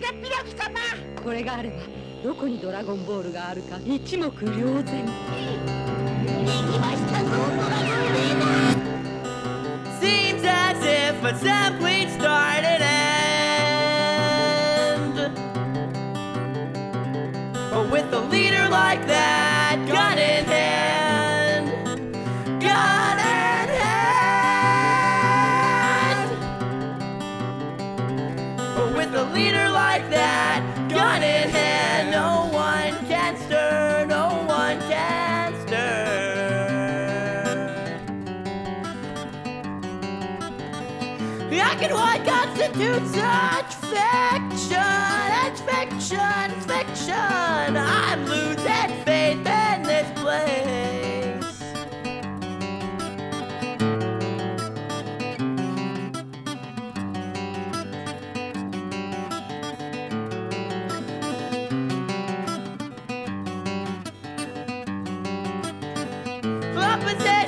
私がピロキ様。これがあればどこにドラゴンボールがあるか一目瞭然。できましたゴーゴが有名だ。Seems as if a simply started end With a leader like that gun in hand Black and white constitutes such fiction. It's fiction, it's fiction. I'm losing faith in this place. Opposite